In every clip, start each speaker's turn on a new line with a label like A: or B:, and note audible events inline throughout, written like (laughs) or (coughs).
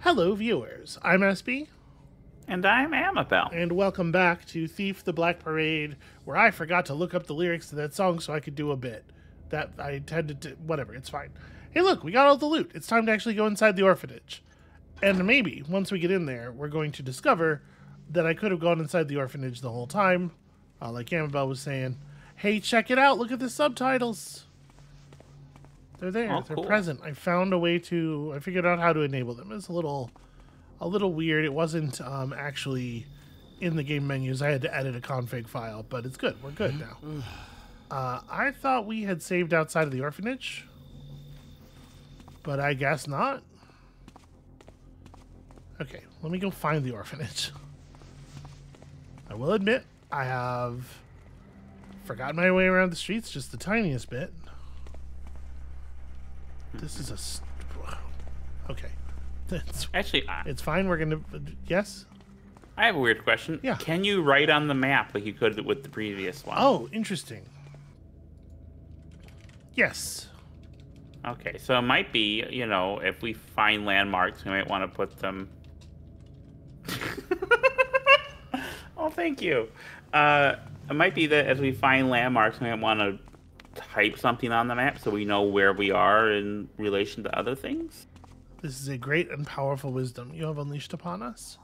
A: Hello, viewers. I'm SB,
B: And I'm Amabel.
A: and welcome back to Thief the Black Parade, where I forgot to look up the lyrics to that song so I could do a bit. That I intended to. Whatever, it's fine. Hey, look, we got all the loot. It's time to actually go inside the orphanage. And maybe, once we get in there, we're going to discover that I could have gone inside the orphanage the whole time. Uh, like Amabel was saying, hey, check it out. Look at the subtitles. They're there.
B: Oh,
A: They're
B: cool.
A: present. I found a way to. I figured out how to enable them. It's a little, a little weird. It wasn't um, actually in the game menus. I had to edit a config file, but it's good. We're good now. Uh, I thought we had saved outside of the orphanage, but I guess not. Okay, let me go find the orphanage. (laughs) I will admit, I have forgotten my way around the streets just the tiniest bit. This is a. St- okay. (laughs) It's,
B: Actually, I,
A: it's fine. We're gonna. Yes?
B: I have a weird question.
A: Yeah.
B: Can you write on the map like you could with the previous one?
A: Oh, interesting. Yes.
B: Okay, so it might be, you know, if we find landmarks, we might want to put them. (laughs) oh, thank you. Uh, it might be that as we find landmarks, we might want to type something on the map so we know where we are in relation to other things.
A: This is a great and powerful wisdom you have unleashed upon us.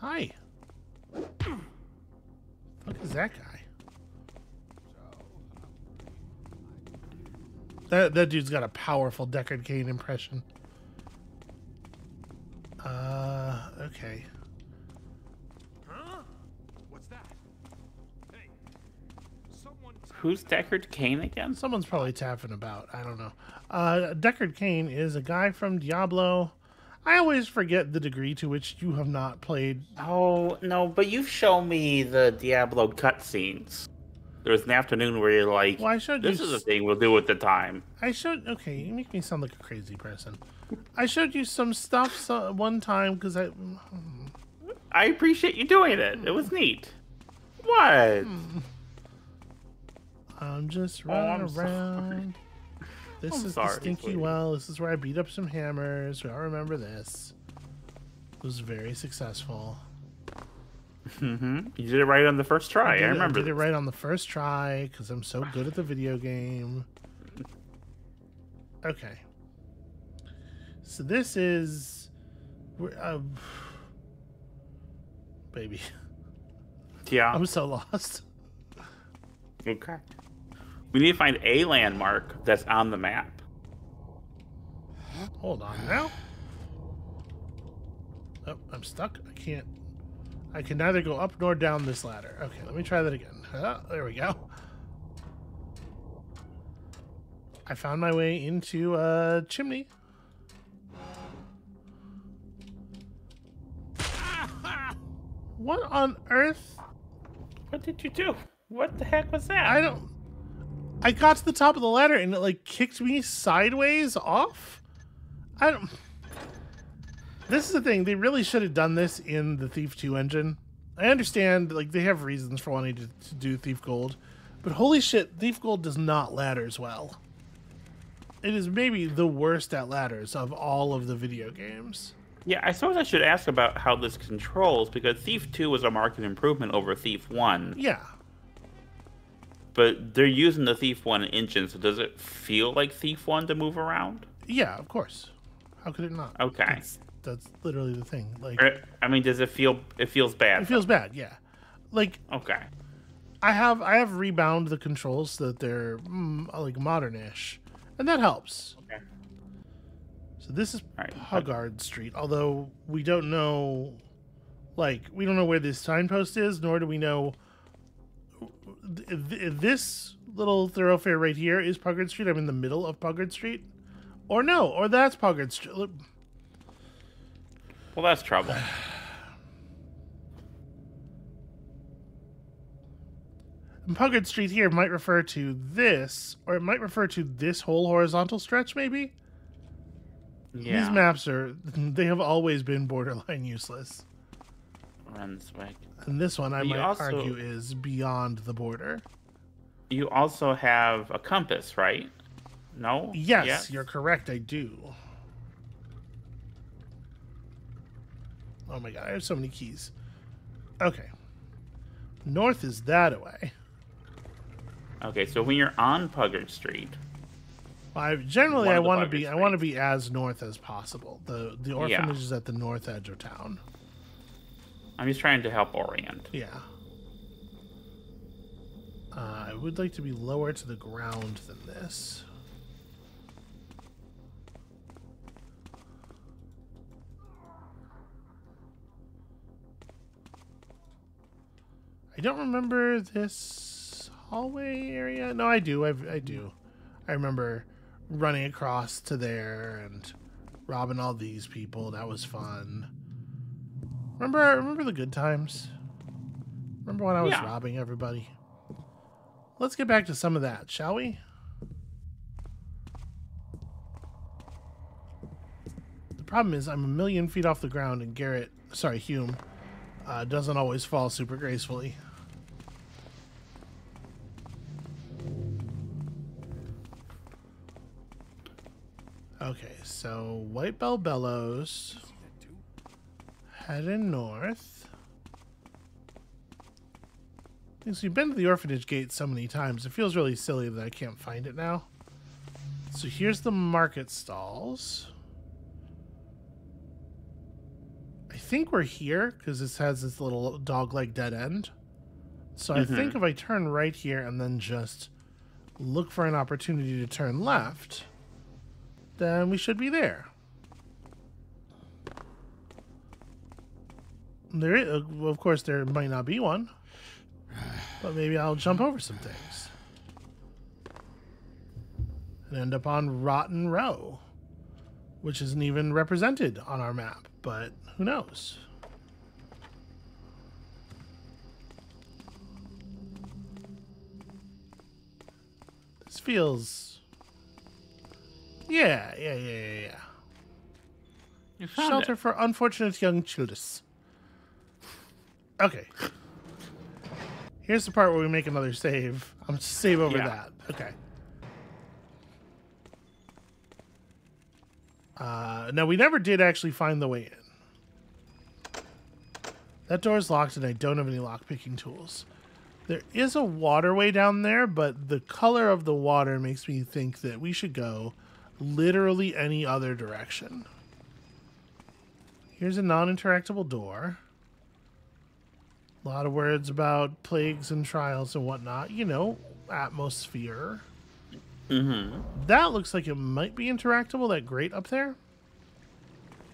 A: Hi. Look is that guy. That that dude's got a powerful Deckard Cain impression. Uh, okay.
B: Who's Deckard Cain again?
A: Someone's probably tapping about. I don't know. Uh, Deckard Cain is a guy from Diablo. I always forget the degree to which you have not played.
B: Oh no, but you've shown me the Diablo cutscenes. There was an afternoon where you're like,
A: Well, I showed
B: "This
A: you
B: is a thing we'll do at the time."
A: I showed. Okay, you make me sound like a crazy person. I showed you some stuff so, one time because I.
B: I appreciate you doing it. It was neat. What?
A: I'm just
B: Oh,
A: running
B: sorry.
A: around. (laughs) This
B: I'm
A: is
B: sorry,
A: the stinky
B: sweetie.
A: well. This is where I beat up some hammers. We all remember this. It was very successful.
B: Mm-hmm. You did it right on the first try. I,
A: did it-
B: remember.
A: did it right on the first try because I'm so good at the video game. (laughs) Okay. So this is, uh, (sighs) baby. (laughs)
B: Yeah.
A: I'm so lost.
B: Okay. We need to find a landmark that's on the map.
A: Hold on now. Oh, I'm stuck. I can't. I can neither go up nor down this ladder. Okay, let me try that again. Ah, there we go. I found my way into a chimney. What on earth?
B: What did you do? What the heck was that?
A: I don't. I got to the top of the ladder and it like kicked me sideways off. I don't. This is the thing. They really should have done this in the Thief 2 engine. I understand, like, they have reasons for wanting to, to do Thief Gold, but holy shit, Thief Gold does not ladders well. It is maybe the worst at ladders of all of the video games.
B: Yeah, I suppose I should ask about how this controls because Thief 2 was a market improvement over Thief 1,
A: Yeah.
B: But they're using the Thief 1 engine, so does it feel like Thief 1 to move around?
A: Yeah, of course. How could it not?
B: Okay.
A: That's, that's literally the thing. Like,
B: I mean, does it feel it feels bad?
A: it feels bad, yeah. Like,
B: okay.
A: I have I have rebound the controls so that they're mm, like modernish, and that helps.
B: Okay.
A: So this is
B: Alright.
A: Huggard Street, although we don't know, like we don't know where this signpost is, nor do we know. Th- th- This little thoroughfare right here is Puggard Street. I'm in the middle of Puggard Street, or no, or that's Puggard Street.
B: Well, that's trouble. (sighs)
A: And Puggard Street here might refer to this, or it might refer to this whole horizontal stretch, maybe.
B: Yeah.
A: These maps are (laughs) they have always been borderline useless.
B: Brunswick.
A: And this one I
B: You
A: might
B: also-
A: argue is beyond the border.
B: You also have a compass, right? No?
A: Yes, you're correct, I do. Oh my god, I have so many keys. Okay. North is that way.
B: Okay, so when you're on Puggard Street,
A: I, generally, I want to be. I want to be as north as possible. the The orphanage is at the north edge of town.
B: I'm just trying to help orient.
A: Yeah. Uh, I would like to be lower to the ground than this. I don't remember this hallway area. No, I do. I, I do. I remember running across to there and robbing all these people. That was fun. Remember, remember the good times. Remember when I was
B: Yeah.
A: robbing everybody? Let's get back to some of that, shall we? The problem is I'm a million feet off the ground, and Garrett, sorry, Hume, uh, doesn't always fall super gracefully. Okay, so White Bell Bellows, heading north. So you've been to the orphanage gate so many times, it feels really silly that I can't find it now. So here's the market stalls. I think we're here because this has this little dog-leg dead end. So I mm-hmm. think if I turn right here and then just look for an opportunity to turn left, then we should be there. There, is, uh, of course, there might not be one, but maybe I'll jump over some things and end up on Rotten Row, which isn't even represented on our map. But who knows? This feels. Yeah, yeah, yeah, yeah, yeah. Shelter
B: it.
A: for unfortunate young children. Okay. Here's the part where we make another save. I'm just save over
B: Yeah.
A: that. Okay. Uh, now we never did actually find the way in. That door's locked, and I don't have any lockpicking tools. There is a waterway down there, but the color of the water makes me think that we should go literally any other direction. Here's a non-interactable door. A lot of words about plagues and trials and whatnot. You know, atmosphere.
B: Mm-hmm.
A: That looks like it might be interactable. That grate up there.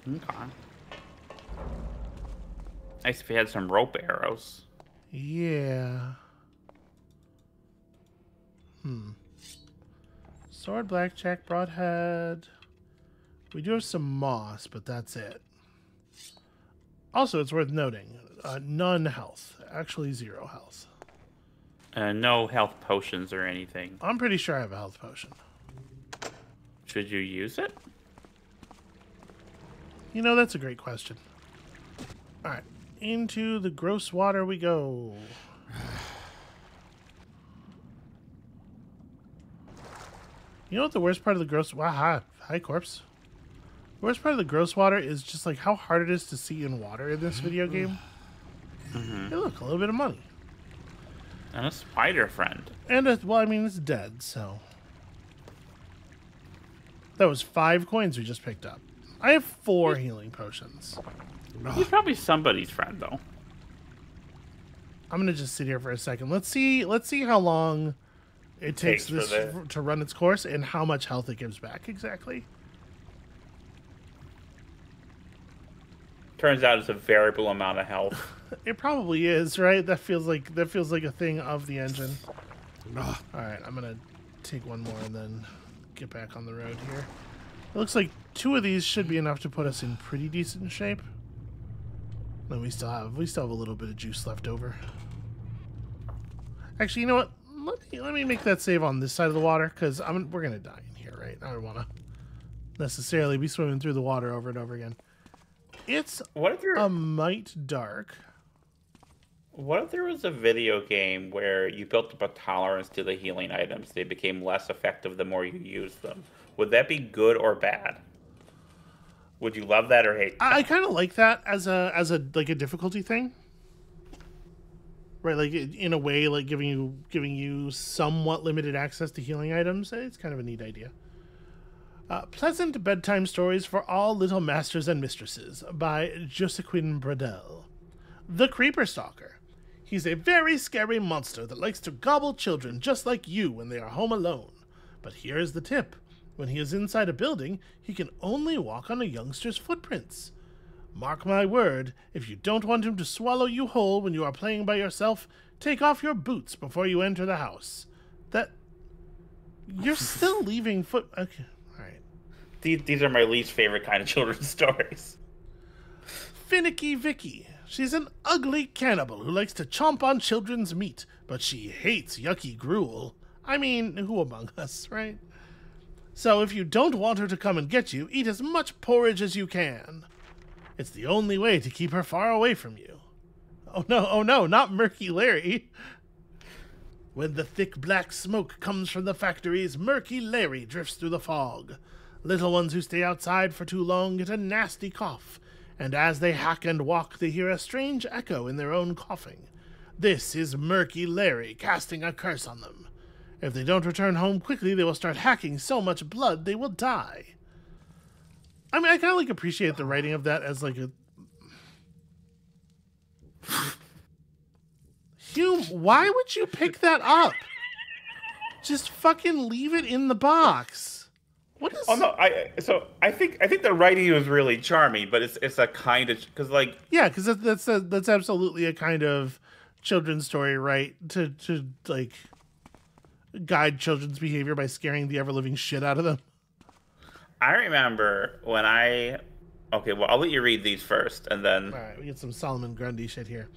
B: Okay. Nice if you had some rope arrows.
A: Yeah. Hmm. Sword, blackjack, broadhead. We do have some moss, but that's it. Also, it's worth noting, uh, none health. Actually, zero health.
B: Uh, no health potions or anything.
A: I'm pretty sure I have a health potion.
B: Should you use it?
A: You know, that's a great question. All right, into the gross water we go. You know what the worst part of the gross? Wow, hi, hi, corpse. The worst part of the gross water is just like how hard it is to see in water in this video game. Mm-hmm. Hey, look, a little bit of money,
B: And a spider friend.
A: and a, well, I mean, it's dead, so that was five coins we just picked up. I have four healing potions.
B: He's probably somebody's friend, though.
A: I'm gonna just sit here for a second. Let's see. Let's see how long it takes,
B: Takes
A: this to run its course and how much health it gives back exactly.
B: Turns out it's a variable amount of health.
A: It probably is, right? That feels like that feels like a thing of the engine. All right, I'm gonna take one more and then get back on the road here. It looks like two of these should be enough to put us in pretty decent shape. Then we still have we still have a little bit of juice left over. Actually, you know what? Let me let me make that save on this side of the water because I'm we're gonna die in here, right? I don't want to necessarily be swimming through the water over and over again. It's
B: What if you're
A: a mite dark.
B: What if there was a video game where you built up a tolerance to the healing items? They became less effective the more you used them. Would that be good or bad? Would you love that or hate?
A: I, I kind of like that as a as a like a difficulty thing, right? Like in a way, like giving you giving you somewhat limited access to healing items. It's kind of a neat idea. Uh, Pleasant bedtime stories for all little masters and mistresses by Josequin Bradell. The Creeper Stalker. He's a very scary monster that likes to gobble children just like you when they are home alone. But here's the tip when he is inside a building, he can only walk on a youngster's footprints. Mark my word, if you don't want him to swallow you whole when you are playing by yourself, take off your boots before you enter the house. That. You're (laughs) still leaving foot. Okay, alright.
B: These, these are my least favorite kind of (laughs) children's stories.
A: Finicky Vicky. She's an ugly cannibal who likes to chomp on children's meat, but she hates yucky gruel. I mean, who among (laughs) us, right? So if you don't want her to come and get you, eat as much porridge as you can. It's the only way to keep her far away from you. Oh no, oh no, not Murky Larry. When the thick black smoke comes from the factories, Murky Larry drifts through the fog. Little ones who stay outside for too long get a nasty cough, and as they hack and walk, they hear a strange echo in their own coughing. This is Murky Larry casting a curse on them. If they don't return home quickly, they will start hacking so much blood they will die. I mean, I kind of like appreciate the writing of that as like a. Hume, why would you pick that up? Just fucking leave it in the box. What is?
B: Oh no, I so I think I think the writing was really charming, but it's it's a kind of because like
A: Yeah, because that's that's, a, that's absolutely a kind of children's story, right? To to like guide children's behavior by scaring the ever living shit out of them.
B: I remember when I okay, well I'll let you read these first, and then
A: All right, we get some Solomon Grundy shit here.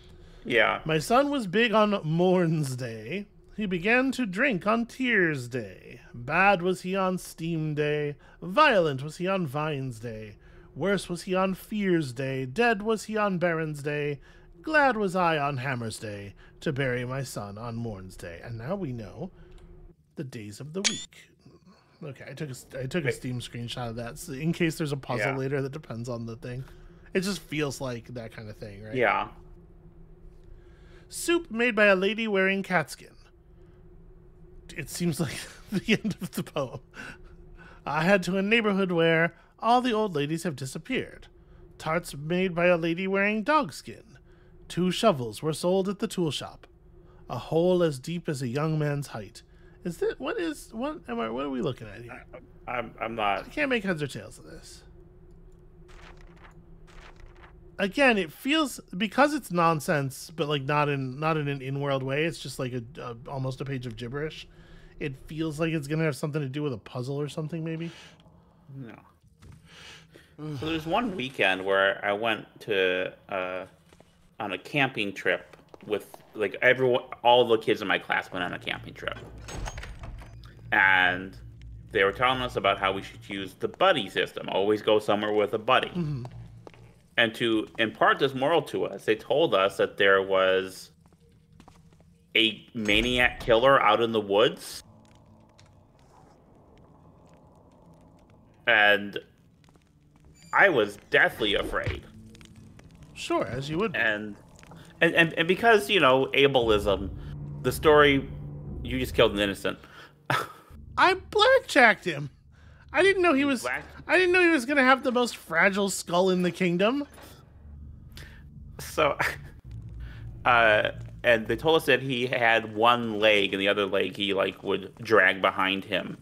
B: yeah,
A: My son was big on Morn's Day. He began to drink on Tears Day. Bad was he on Steam Day. Violent was he on Vines Day. Worse was he on Fears Day. Dead was he on Baron's Day. Glad was I on Hammer's Day to bury my son on Morn's Day. And now we know the days of the week. Okay, I took a, I took a. Steam screenshot of that so in case there's a puzzle
B: Yeah.
A: later that depends on the thing. It just feels like that kind of thing, right?
B: yeah.
A: Soup made by a lady wearing catskin. It seems like (laughs) the end of the poem. I head to a neighborhood where all the old ladies have disappeared. Tarts made by a lady wearing dogskin. Two shovels were sold at the tool shop. A hole as deep as a young man's height. Is that what is what am I what are we looking at here?
B: I'm I'm not.
A: I can't make heads or tails of this. Again, it feels because it's nonsense, but like not in not in an in-world way. It's just like a, a almost a page of gibberish. It feels like it's gonna have something to do with a puzzle or something, maybe.
B: No. So there's one weekend where I went to uh, on a camping trip with like everyone, all the kids in my class went on a camping trip, and they were telling us about how we should use the buddy system. Always go somewhere with a buddy. And to impart this moral to us, they told us that there was a maniac killer out in the woods. And I was deathly afraid.
A: Sure, as you would. be.
B: And and, and, and because, you know, ableism, the story you just killed an innocent. (laughs)
A: I blackjacked him. I didn't know he was. I didn't know he was gonna have the most fragile skull in the kingdom.
B: So (laughs) uh and they told us that he had one leg and the other leg he like would drag behind him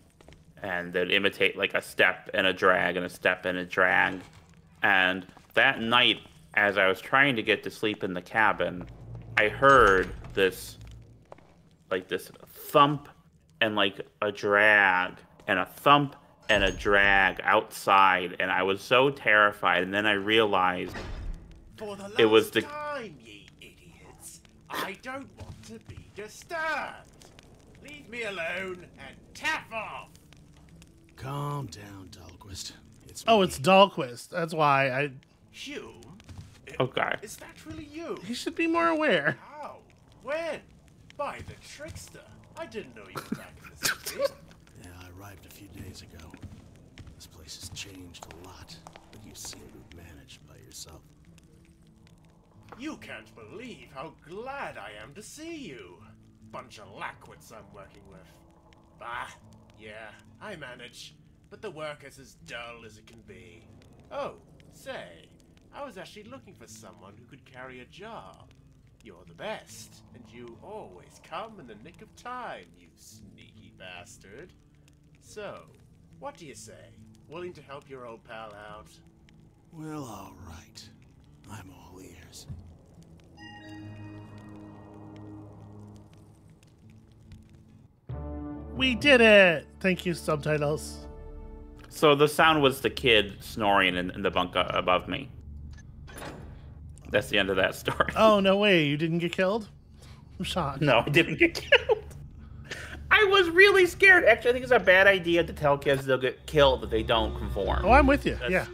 B: and they'd imitate like a step and a drag and a step and a drag. And that night as I was trying to get to sleep in the cabin, I heard this like this thump and like a drag and a thump and a drag outside and I was so terrified and then I realized
C: For the last
B: It was the-
C: time, ye idiots. I don't want to be disturbed. Leave me alone and taff off.
D: Calm down, Dahlquist. It's
A: Oh,
D: me.
A: it's Dahlquist. That's why I.
C: Hume?
B: Okay.
C: Is that really you?
A: He should be more aware.
C: How? When? By the trickster. I didn't know you were (laughs) back in the city.
D: Yeah, I arrived a few days ago. Place has changed a lot, but you seem to have managed by yourself.
C: You can't believe how glad I am to see you. Bunch of lackwits I'm working with. Bah, yeah, I manage. But the work is as dull as it can be. Oh, say, I was actually looking for someone who could carry a job. You're the best, and you always come in the nick of time, you sneaky bastard. So, what do you say? Willing to help your old pal out?
D: Well, all right. I'm all ears.
A: We did it! Thank you, subtitles.
B: So the sound was the kid snoring in, in the bunk uh, above me. That's the end of that (laughs) story.
A: Oh, no way. You didn't get killed? I'm shocked.
B: No, I didn't get killed. I was really scared. Actually, I think it's a bad idea to tell kids they'll get killed if they don't conform.
A: Oh, I'm with you.
B: That's-
A: Yeah.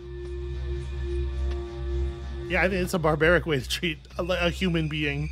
A: Yeah, I think it's a barbaric way to treat a, a human being.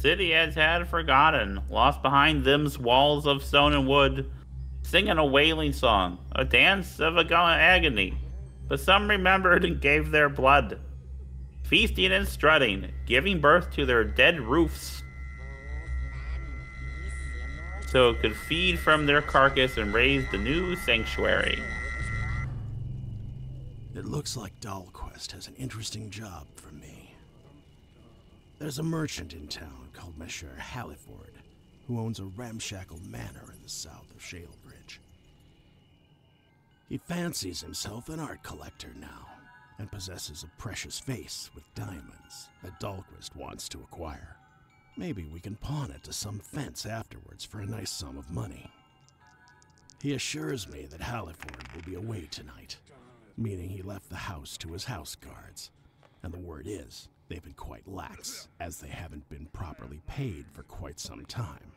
B: City has had forgotten, lost behind them's walls of stone and wood, singing a wailing song, a dance of ag- agony. But some remembered and gave their blood, feasting and strutting, giving birth to their dead roofs so it could feed from their carcass and raise the new sanctuary.
D: It looks like Dahlquist has an interesting job for me. There's a merchant in town called Monsieur Halliford, who owns a ramshackle manor in the south of Shalebridge. He fancies himself an art collector now, and possesses a precious vase with diamonds that Dahlquist wants to acquire. Maybe we can pawn it to some fence afterwards for a nice sum of money. He assures me that Halliford will be away tonight, meaning he left the house to his house guards. And the word is, they've been quite lax, as they haven't been properly paid for quite some time.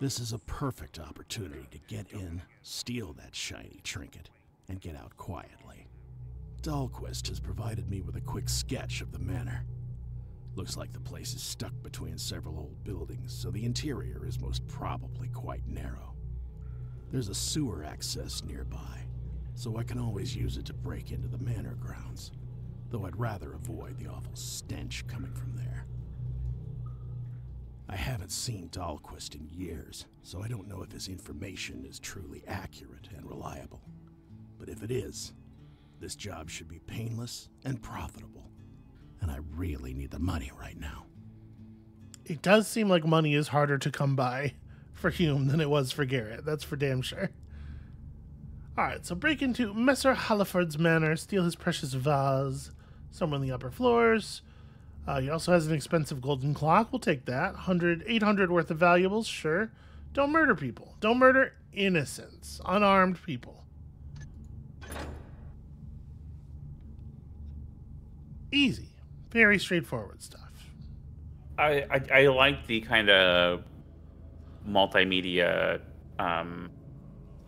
D: This is a perfect opportunity to get in, steal that shiny trinket, and get out quietly. Dahlquist has provided me with a quick sketch of the manor. Looks like the place is stuck between several old buildings, so the interior is most probably quite narrow. There's a sewer access nearby, so I can always use it to break into the manor grounds, though I'd rather avoid the awful stench coming from there. I haven't seen Dahlquist in years, so I don't know if his information is truly accurate and reliable. But if it is, this job should be painless and profitable. And I really need the money right now.
A: It does seem like money is harder to come by (laughs) for Hume than it was for Garrett. That's for damn sure. Alright, so break into Messer Halliford's manor, steal his precious vase somewhere in the upper floors. Uh, he also has an expensive golden clock. We'll take that. 100, 800 worth of valuables, sure. Don't murder people. Don't murder innocents, unarmed people. Easy. Very straightforward stuff.
B: I I, I like the kind of multimedia. Um,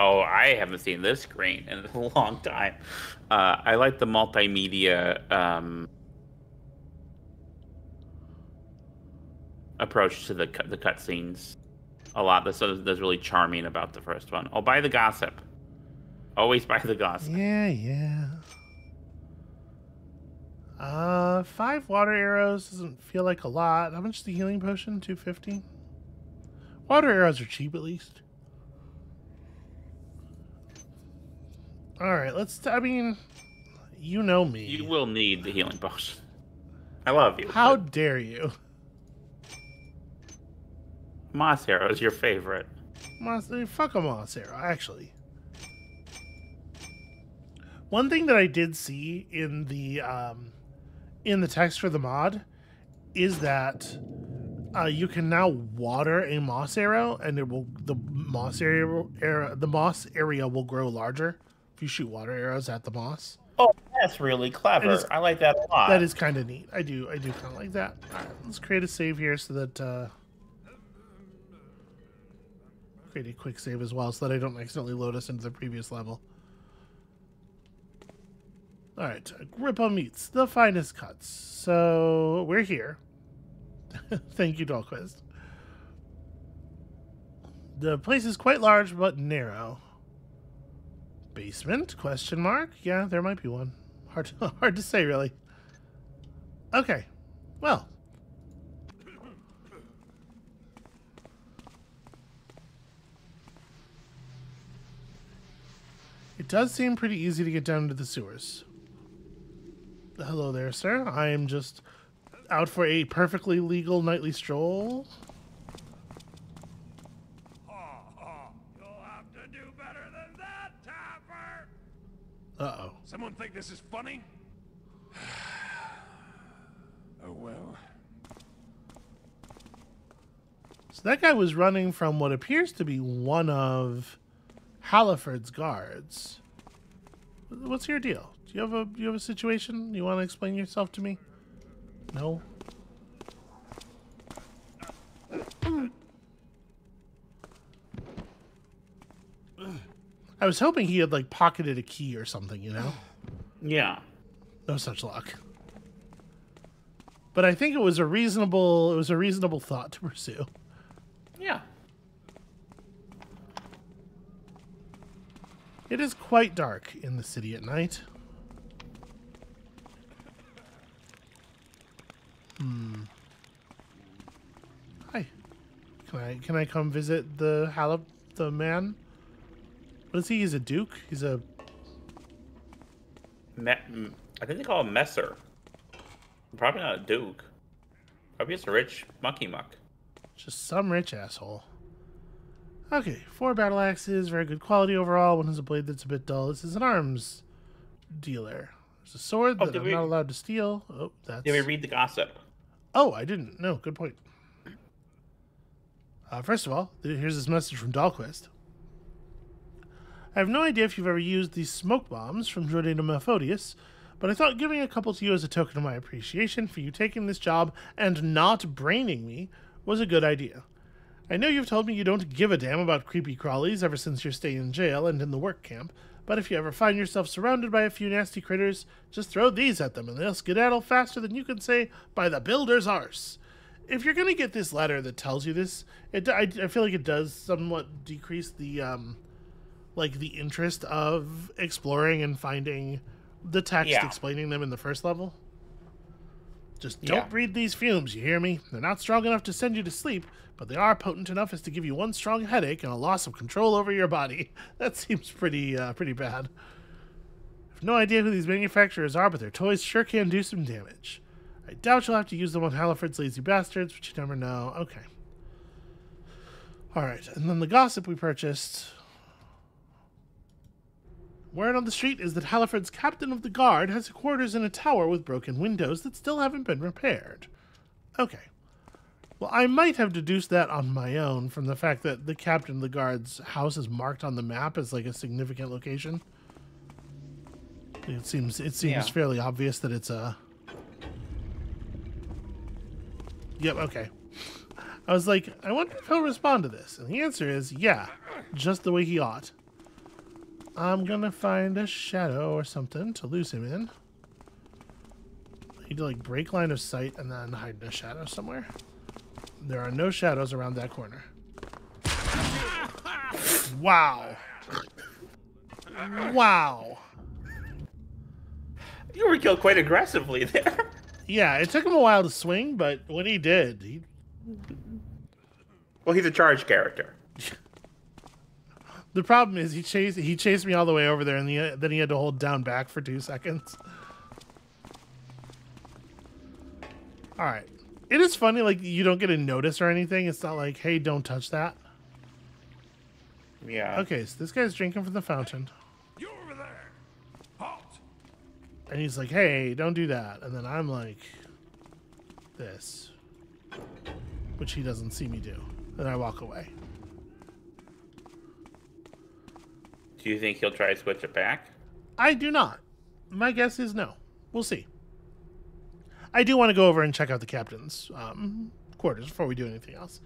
B: oh, I haven't seen this screen in (laughs) a long time. Uh, I like the multimedia um, approach to the the cutscenes a lot. That's that's really charming about the first one. Oh, buy the gossip. Always buy the gossip.
A: Yeah, yeah. Uh, five water arrows doesn't feel like a lot. How much is the healing potion? Two fifty. Water arrows are cheap, at least. All right, let's. I mean, you know me.
B: You will need the healing potion. I love you.
A: How
B: but
A: dare you?
B: Moss Arrow is your favorite.
A: Moss, fuck a moss arrow, actually. One thing that I did see in the um, in the text for the mod is that uh, you can now water a moss arrow, and it will the moss area, area the moss area will grow larger if you shoot water arrows at the moss.
B: Oh, That's really clever.
A: is-
B: I like that a lot.
A: That is kind of neat. I do I do kind of like that. All right, let's create a save here so that uh, create a quick save as well so that I don't accidentally load us into the previous level. All right, Grippa meets the finest cuts. So we're here. (laughs) Thank you, Dahlquist. The place is quite large but narrow. Basement? Question mark. Yeah, there might be one. Hard to, (laughs) hard to say, really. Okay. Well. It does seem pretty easy to get down to the sewers. Hello there, sir. I am just out for a perfectly legal nightly stroll.
E: You'll have to do better than that, Taffer!
A: Uh oh.
E: Someone think this is funny? (sighs) oh well.
A: So that guy was running from what appears to be one of Halliford's guards. What's your deal? Do you have a do you have a situation? You want to explain yourself to me? No. I was hoping he had like pocketed a key or something, you know? (sighs)
B: yeah.
A: No such luck. But I think it was a reasonable it was a reasonable thought to pursue.
B: Yeah.
A: It is quite dark in the city at night. Hmm. Hi. Can I can I come visit the Halib the man? What is he? He's a duke. He's a
B: Me- I think they call him Messer. Probably not a duke. Probably just a rich monkey muck.
A: just some rich asshole. Okay, four battle axes, very good quality overall. One has a blade that's a bit dull. This is an arms dealer. There's a sword
B: Oh,
A: that I'm
B: we-
A: not allowed to steal. Oh, that's.
B: Did we read the gossip?
A: Oh, I didn't. No, good point. Uh, first of all, here's this message from Dahlquist. I have no idea if you've ever used these smoke bombs from Jordan Methodius, but I thought giving a couple to you as a token of my appreciation for you taking this job and not braining me was a good idea. I know you've told me you don't give a damn about creepy crawlies ever since your stay in jail and in the work camp, but if you ever find yourself surrounded by a few nasty critters, just throw these at them and they'll skedaddle faster than you can say, by the builder's arse. If you're gonna get this letter that tells you this, it I, I feel like it does somewhat decrease the um, like the interest of exploring and finding the text
B: Yeah.
A: explaining them in the first level. Just don't
B: Yeah.
A: breathe these fumes, you hear me? They're not strong enough to send you to sleep, but they are potent enough as to give you one strong headache and a loss of control over your body. (laughs) That seems pretty uh, pretty bad. I've no idea who these manufacturers are, but their toys sure can do some damage. I doubt you'll have to use them on Halliford's lazy bastards, but you never know. Okay. Alright, and then the gossip we purchased. Word on the street is that Halliford's captain of the guard has quarters in a tower with broken windows that still haven't been repaired. Okay. Well, I might have deduced that on my own from the fact that the captain of the guard's house is marked on the map as like a significant location. It seems it seems
B: Yeah.
A: fairly obvious that it's a. Yep. Okay. I was like, I wonder if he'll respond to this, and the answer is yeah, just the way he ought. I'm gonna find a shadow or something to lose him in. I need to like break line of sight and then hide in a shadow somewhere. There are no shadows around that corner. Wow. Wow.
B: You were killed quite aggressively there.
A: Yeah, it took him a while to swing, but when he did, he
B: Well, he's a charge character.
A: The problem is he chased he chased me all the way over there, and the, then he had to hold down back for two seconds. All right, it is funny. Like you don't get a notice or anything. It's not like, hey, don't touch that.
B: Yeah.
A: Okay, so this guy's drinking from the fountain,
E: You over there! Halt!
A: and he's like, hey, don't do that. And then I'm like, this, which he doesn't see me do. Then I walk away.
B: Do you think he'll try to switch it back?
A: I do not. my guess is no. We'll see. I do want to go over and check out the captain's um, quarters before we do anything else.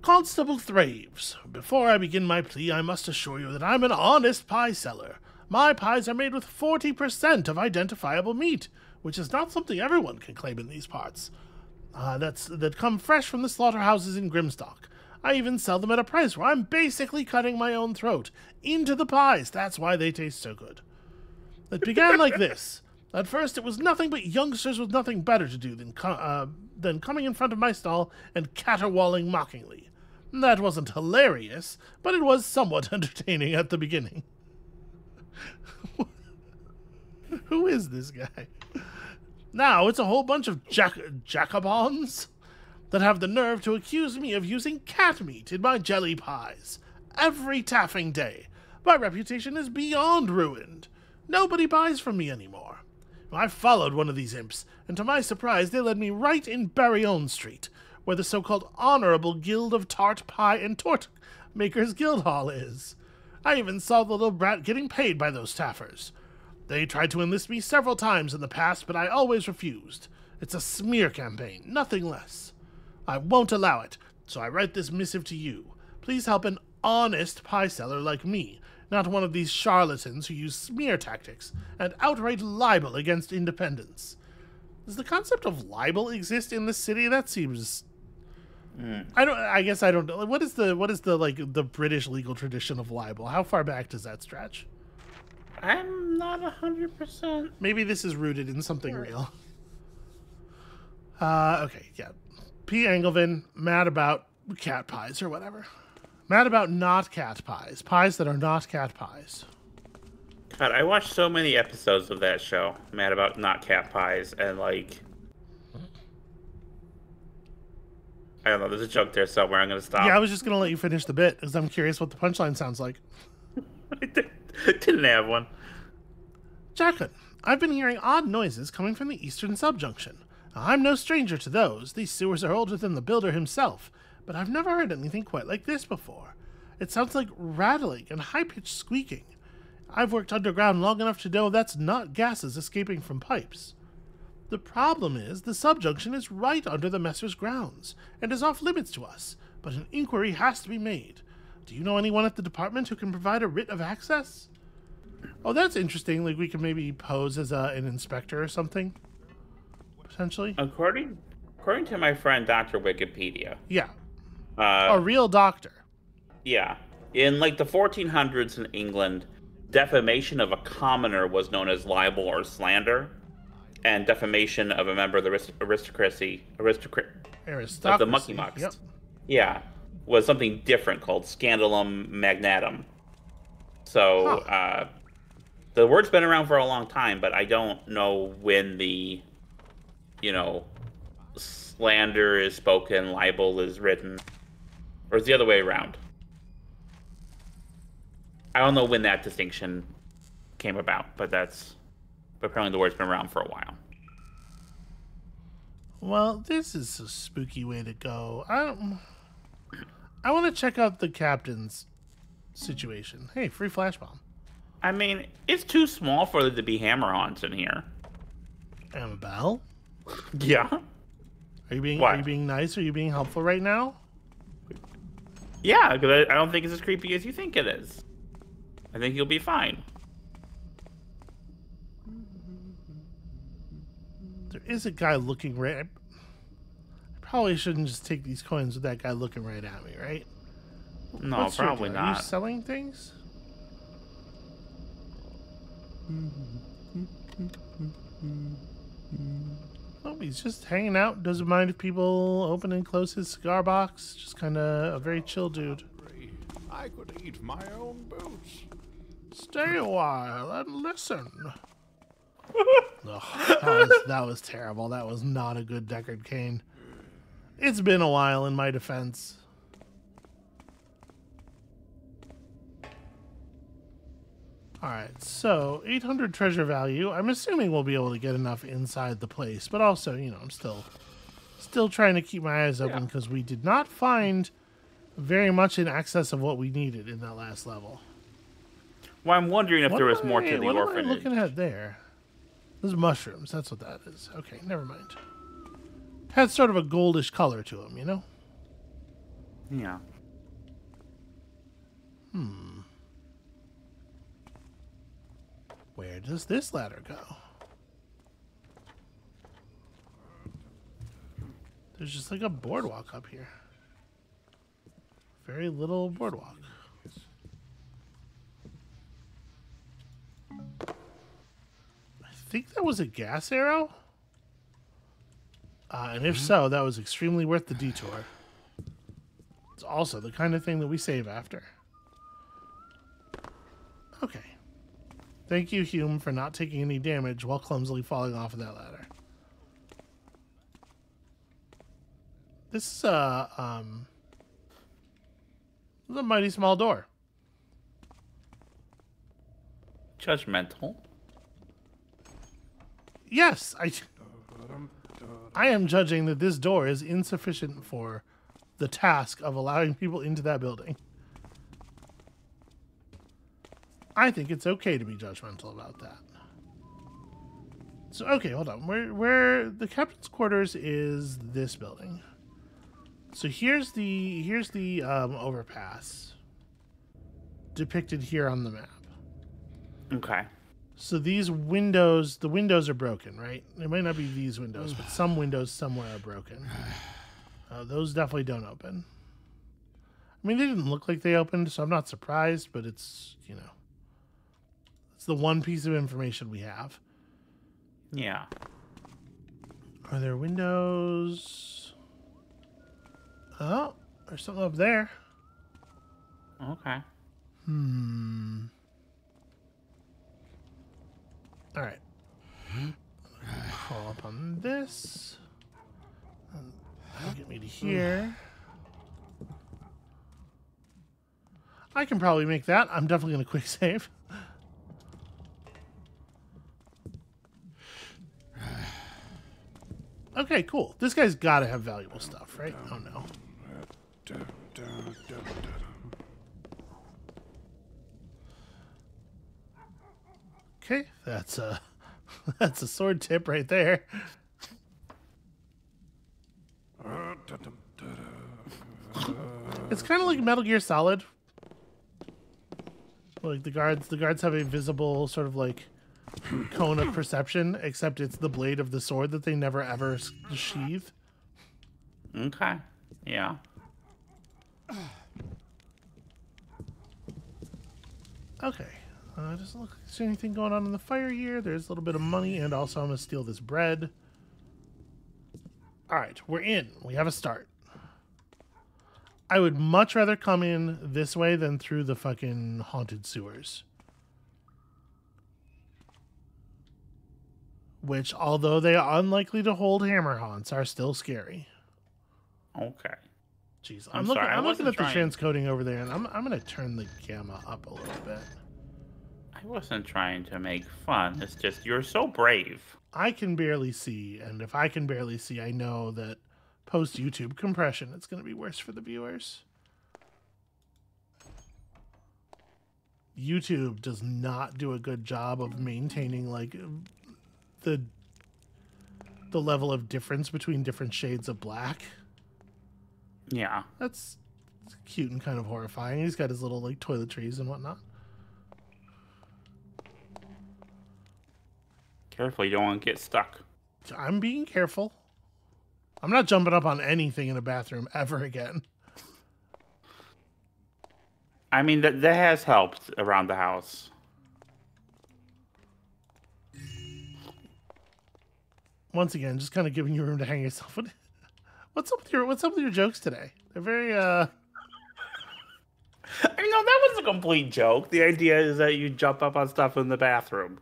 A: Constable Thraves, before I begin my plea, I must assure you that I'm an honest pie seller. My pies are made with 40% of identifiable meat, which is not something everyone can claim in these parts. Uh, that's that come fresh from the slaughterhouses in Grimstock. I even sell them at a price where I'm basically cutting my own throat into the pies. That's why they taste so good. It began like this. At first, it was nothing but youngsters with nothing better to do than, co- uh, than coming in front of my stall and caterwauling mockingly. That wasn't hilarious, but it was somewhat (laughs) entertaining at the beginning. (laughs) Who is this guy? Now it's a whole bunch of jack- jacobons that have the nerve to accuse me of using cat meat in my jelly pies. Every taffing day. My reputation is beyond ruined. Nobody buys from me anymore. I followed one of these imps, and to my surprise, they led me right in Barryon Street, where the so-called Honorable Guild of Tart Pie and Tort Makers Guild Hall is. I even saw the little brat getting paid by those taffers. They tried to enlist me several times in the past, but I always refused. It's a smear campaign, nothing less. I won't allow it, so I write this missive to you. Please help an honest pie seller like me, not one of these charlatans who use smear tactics and outright libel against independence. Does the concept of libel exist in the city? That seems. I don't. I guess I don't know. What is the what is the like the British legal tradition of libel? How far back does that stretch?
B: I'm not a hundred percent.
A: Maybe this is rooted in something real. Uh, okay, yeah. P. Engelvin, mad about cat pies or whatever. Mad about not cat pies. Pies that are not cat pies.
B: God, I watched so many episodes of that show. Mad about not cat pies and like. I don't know. There's a joke there somewhere. I'm gonna stop.
A: Yeah, I was just gonna let you finish the bit because I'm curious what the punchline sounds like. (laughs)
B: I didn't have one.
A: Jacqueline, I've been hearing odd noises coming from the eastern subjunction. I'm no stranger to those. These sewers are older than the builder himself, but I've never heard anything quite like this before. It sounds like rattling and high pitched squeaking. I've worked underground long enough to know that's not gases escaping from pipes. The problem is the subjunction is right under the messer's grounds and is off limits to us, but an inquiry has to be made. Do you know anyone at the department who can provide a writ of access? Oh, that's interesting. Like we could maybe pose as a, an inspector or something,
B: According, according to my friend Doctor Wikipedia,
A: Yeah,
B: uh,
A: a real doctor.
B: yeah, in like the 1400s in England, defamation of a commoner was known as libel or slander, and defamation of a member of the arist- aristocracy, aristocrat, of the monkey mucks,
A: Yep.
B: yeah, was something different called scandalum magnatum. So
A: Huh.
B: uh, the word's been around for a long time, but I don't know when the, you know, slander is spoken, libel is written, or is the other way around. I don't know when that distinction came about, but that's but apparently the word's been around for a while.
A: Well, this is a spooky way to go. I don't. I want to check out the captain's situation. Hey, free flash bomb.
B: I mean, it's too small for there to be hammer-ons in here.
A: Amabel,
B: Yeah. (laughs)
A: are you being
B: What?
A: are you being nice? Are you being helpful right now?
B: Yeah, because I, I don't think it's as creepy as you think it is. I think you'll be fine.
A: There is a guy looking right. I probably shouldn't just take these coins with that guy looking right at me, right?
B: No,
A: What's
B: probably
A: deal? Are you
B: not.
A: selling things? (laughs) Oh, he's just hanging out. Doesn't mind if people open and close his cigar box. Just kind of a very oh, chill dude.
E: I could eat my own boots.
A: Stay a while and listen. (laughs) Ugh, that, was, that was terrible. That was not a good Deckard Cain. It's been a while in my defense. Alright, so 800 treasure value. I'm assuming we'll be able to get enough inside the place, but also, you know, I'm still still trying to keep my eyes open because we did not find very much in excess of what we needed in that last level.
B: Well, I'm wondering if
A: What
B: there was
A: am
B: more to the
A: what am I looking at there? Those mushrooms. That's what that is. Okay, never mind. Had sort of a goldish color to them, you know?
B: Yeah. Hmm.
A: Where does this ladder go? There's just like a boardwalk up here. Very little boardwalk. I think that was a gas arrow. Uh, and if so, that was extremely worth the detour. It's also the kind of thing that we save after. Okay. Thank you, Hume, for not taking any damage while clumsily falling off of that ladder. This is a um, this is a mighty small door.
B: Judgmental.
A: Yes, I. I am judging that this door is insufficient for the task of allowing people into that building. I think it's okay to be judgmental about that. So okay, hold on. Where where the captain's quarters is this building. So here's the here's the um, overpass depicted here on the map.
B: Okay.
A: So these windows, the windows are broken, right? It might not be these windows, but (sighs) some windows somewhere are broken. Uh, those definitely don't open. I mean, they didn't look like they opened, so I'm not surprised, but it's, you know, it's the one piece of information we have.
B: Yeah.
A: Are there windows? Oh, there's something up there.
B: Okay.
A: Hmm. All right. Crawl up on this. That'll get me to here. I can probably make that. I'm definitely going to quick (laughs) save. Okay, cool. This guy's got to have valuable stuff, right? Oh no. Okay, that's a (laughs) that's a sword tip right there. It's kind of like Metal Gear Solid. Like the guards, the guards have a visible sort of like cone of perception, except it's the blade of the sword that they never ever sheathe.
B: Okay. Yeah.
A: Okay. Uh, doesn't look like there's anything going on in the fire here. There's a little bit of money, and also I'm gonna steal this bread. All right, we're in. We have a start. I would much rather come in this way than through the fucking haunted sewers. Which, although they are unlikely to hold hammer haunts, are still scary.
B: Okay.
A: Jeez, I'm,
B: I'm
A: looking.
B: sorry,
A: I'm looking at the transcoding over there, and I'm I'm gonna turn the gamma up a little bit.
B: I wasn't trying to make fun. It's just you're so brave.
A: I can barely see, and if I can barely see, I know that post YouTube compression, it's going to be worse for the viewers. YouTube does not do a good job of maintaining like the the level of difference between different shades of black.
B: Yeah.
A: That's cute and kind of horrifying. He's got his little like toiletries and whatnot.
B: Careful, you don't want to get stuck.
A: I'm being careful. I'm not jumping up on anything in a bathroom ever again.
B: I mean, that that has helped around the house.
A: Once again, just kind of giving you room to hang yourself. What, (laughs) what's up with your What's up with your jokes today? They're very uh. (laughs)
B: I mean, no, that was a complete joke. The idea is that you jump up on stuff in the bathroom,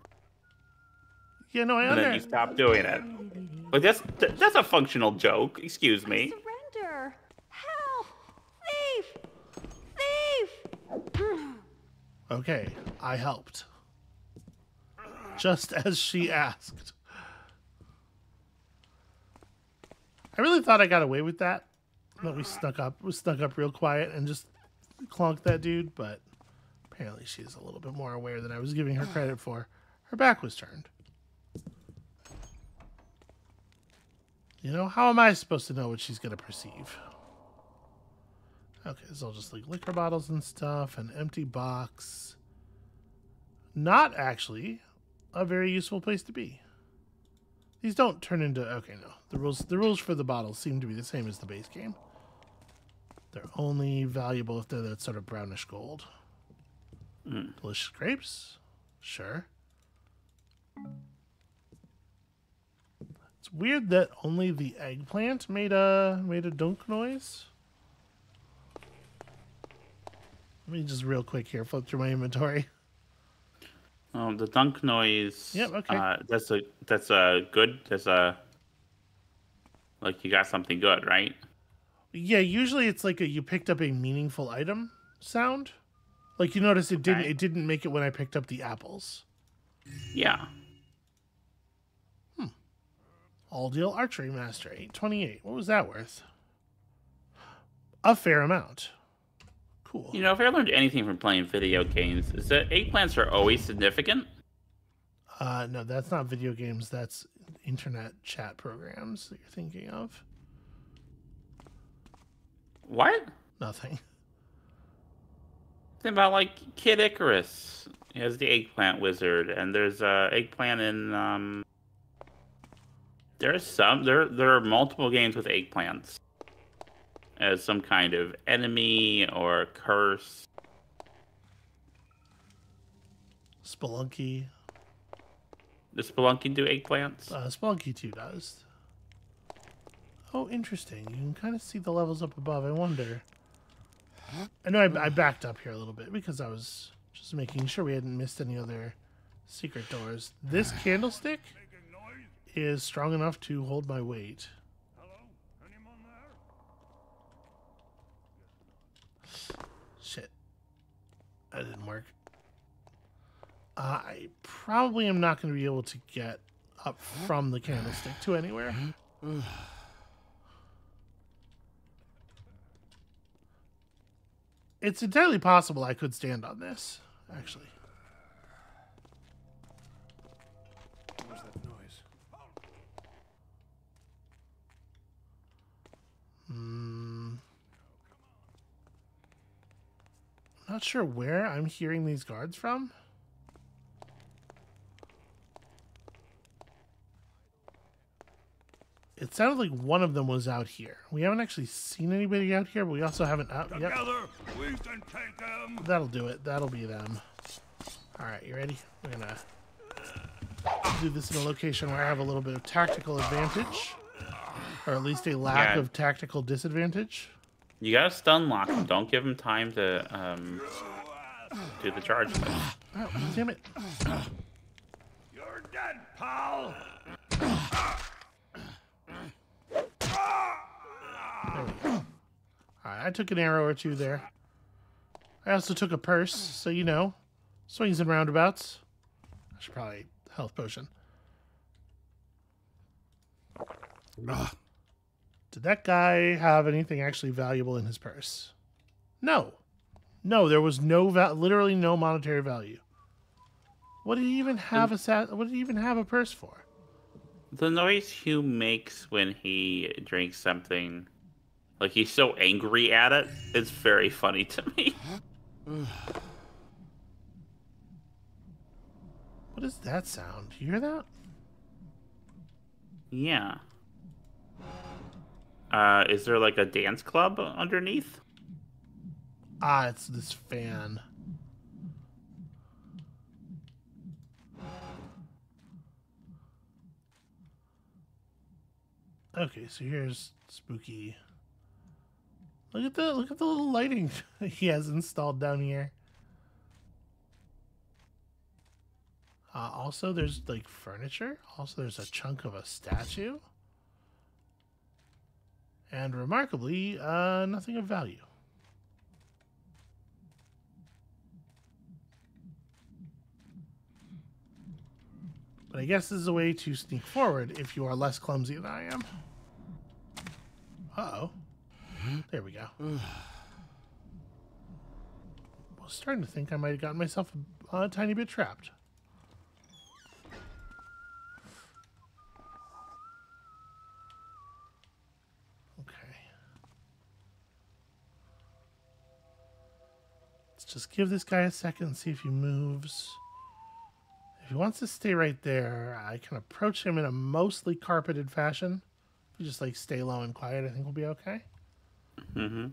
A: Yeah, no, I
B: and then you stop doing it. Like that's that's a functional joke. Excuse me.
F: Surrender! Help! Thief! Thief!
A: Okay, I helped. Just as she asked. I really thought I got away with that. That we snuck up, we snuck up real quiet and just clonked that dude. But apparently, she's a little bit more aware than I was giving her credit for. Her back was turned. You know, how am I supposed to know what she's to perceive? Okay, so I'll just like liquor bottles and stuff, an empty box. Not actually a very useful place to be. These don't turn into okay, no. The rules the rules for the bottles seem to be the same as the base game. They're only valuable if they're that sort of brownish gold. Hmm. Delicious grapes? Sure. It's weird that only the eggplant made a made a dunk noise. Let me just real quick here flip through my inventory. (laughs)
B: Oh, the dunk noise.
A: Yep, okay.
B: Uh, that's a that's a good. That's a like you got something good, right?
A: Yeah, usually it's like a you picked up a meaningful item sound. Like you notice it didn't it didn't make it when I picked up the apples.
B: Yeah.
A: All deal archery master, eight twenty eight. What was that worth? A fair amount. Cool.
B: You know, if I learned anything from playing video games, is that eggplants are always significant.
A: Uh, no, that's not video games. That's internet chat programs that you're thinking of.
B: What?
A: Nothing.
B: Think about like Kid Icarus. He has the eggplant wizard, and there's uh, eggplant in. Um, there's some. There there are multiple games with eggplants as some kind of enemy or curse.
A: Spelunky.
B: Does Spelunky do eggplants?
A: Uh, Spelunky 2 does. Oh, interesting. You can kind of see the levels up above. I wonder. I know I, I backed up here a little bit because I was just making sure we hadn't missed any other secret doors. This candlestick is strong enough to hold my weight.
E: Hello? Anyone there?
A: Shit. That didn't work. Uh, I probably am not going to be able to get up from the candlestick to anywhere. (sighs) It's entirely possible I could stand on this, actually.
C: What that noise?
A: Not sure where I'm hearing these guards from. It sounded like one of them was out here. We haven't actually seen anybody out here, but we also haven't out. Yep,
E: Together, we can take them.
A: that'll do it. That'll be them. All right, you ready? We're gonna do this in a location where I have a little bit of tactical advantage, or at least a lack
B: Yeah.
A: of tactical disadvantage.
B: You gotta stun lock him. Don't give him time to um, do the charge.
A: Oh, damn it!
E: You're dead, pal.
A: There. All right, I took an arrow or two there. I also took a purse, so you know, swings and roundabouts. I should probably health potion.
D: Ugh.
A: Did that guy have anything actually valuable in his purse? No. No, there was no va- literally no monetary value. What did he even have a what did he even have a purse for?
B: The noise Hume makes when he drinks something, like he's so angry at it, is very funny to me. (sighs)
A: What is that sound? You hear that?
B: Yeah. Uh, is there like a dance club underneath?
A: Ah, it's this fan. Okay, so here's spooky. Look at the look at the little lighting (laughs) he has installed down here. Uh, also, there's like furniture. Also, there's a chunk of a statue. And remarkably, uh, nothing of value. But I guess this is a way to sneak forward if you are less clumsy than I am. Uh oh. There we go. (sighs) I was starting to think I might have gotten myself a, a tiny bit trapped. Just give this guy a second and see if he moves. If he wants to stay right there, I can approach him in a mostly carpeted fashion. If you just like stay low and quiet, I think we'll be okay.
B: Mm-hmm.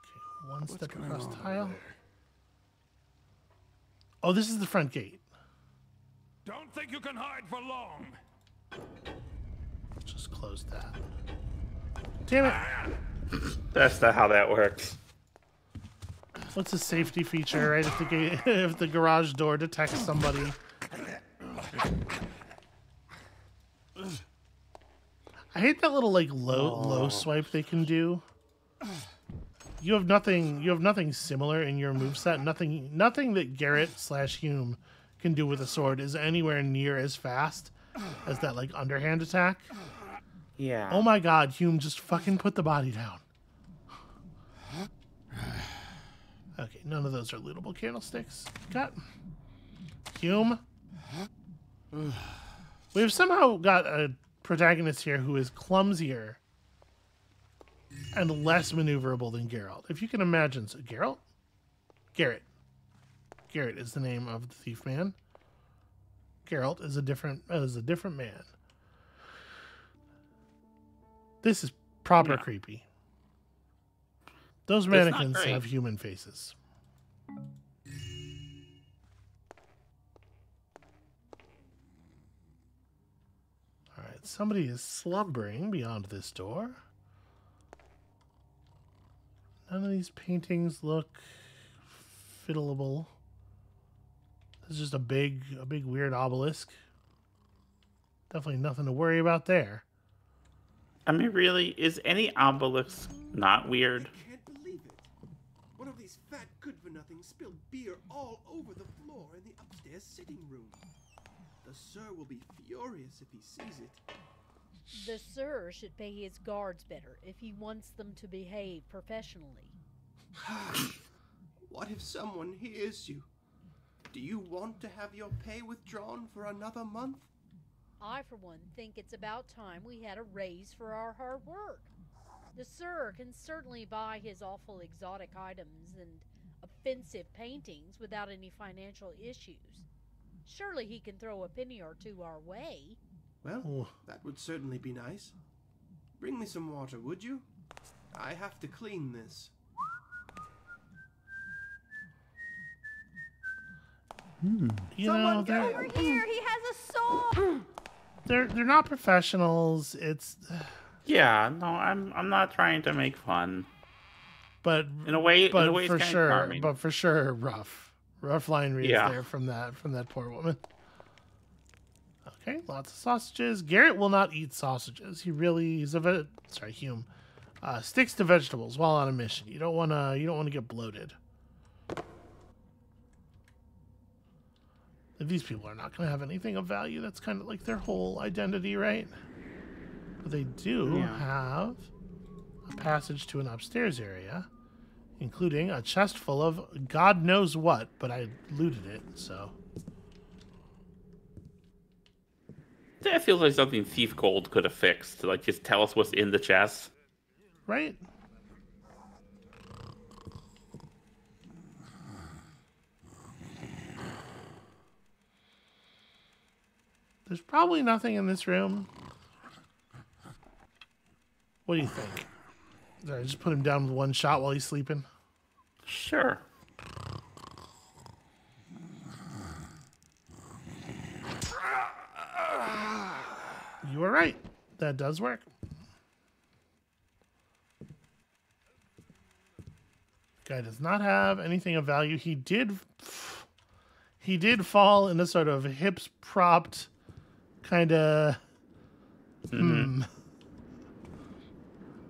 A: Okay, one step across tile. Oh, this is the front gate.
E: Don't think you can hide for long.
A: Just close that. Damn it!
B: That's not how that works.
A: What's a safety feature, right? If the gate, (laughs) if the garage door detects somebody. I hate that little like low low oh. swipe they can do. You have nothing. You have nothing similar in your moveset. Nothing. Nothing that Garrett slash Hume can do with a sword is anywhere near as fast as that like underhand attack.
B: Yeah.
A: Oh my God, Hume, just fucking put the body down. Okay, none of those are lootable candlesticks. Got Hume. We've somehow got a protagonist here who is clumsier and less maneuverable than Geralt. If you can imagine, so Geralt, Garrett, Garrett is the name of the thief man. Geralt is a different is a different man. This is proper
B: Yeah.
A: creepy. Those mannequins have human faces. All right, somebody is slumbering beyond this door. None of these paintings look fiddleable. This is just a big, a big weird obelisk. Definitely nothing to worry about there.
B: I mean, really, is any obelisk not weird?
C: I can't believe it. One of these fat good-for-nothings spilled beer all over the floor in the upstairs sitting room. The sir will be furious if he sees it.
G: The sir should pay his guards better if he wants them to behave professionally. (sighs)
C: What if someone hears you? Do you want to have your pay withdrawn for another month?
G: I, for one, think it's about time we had a raise for our hard work. The sir can certainly buy his awful exotic items and offensive paintings without any financial issues. Surely he can throw a penny or two our way.
C: Well, that would certainly be nice. Bring me some water, would you? I have to clean this.
A: Hmm. You
C: Someone
A: they're,
F: Over hmm. here, he has a sword. (clears throat)
A: they're they're not professionals. It's
B: Yeah, no, I'm I'm not trying to make fun.
A: but
B: In a way,
A: but
B: in a way,
A: for sure, but for sure, rough, rough line reads
B: Yeah.
A: there from that from that poor woman. Okay, lots of sausages. Garrett will not eat sausages. He really he's a ve- sorry Hume. Uh, sticks to vegetables while on a mission. You don't want to you don't want to get bloated. These people are not going to have anything of value. That's kind of like their whole identity, right? But they do
B: Yeah.
A: have a passage to an upstairs area, including a chest full of God knows what, but I looted it, so.
B: That feels like something Thief Gold could have fixed like just tell us what's in the chest.
A: Right? There's probably nothing in this room. What do you think? Sorry, just put him down with one shot while he's sleeping.
B: Sure.
A: You were right. That does work. Guy does not have anything of value. He did he did fall in a sort of hips propped kind of hmm.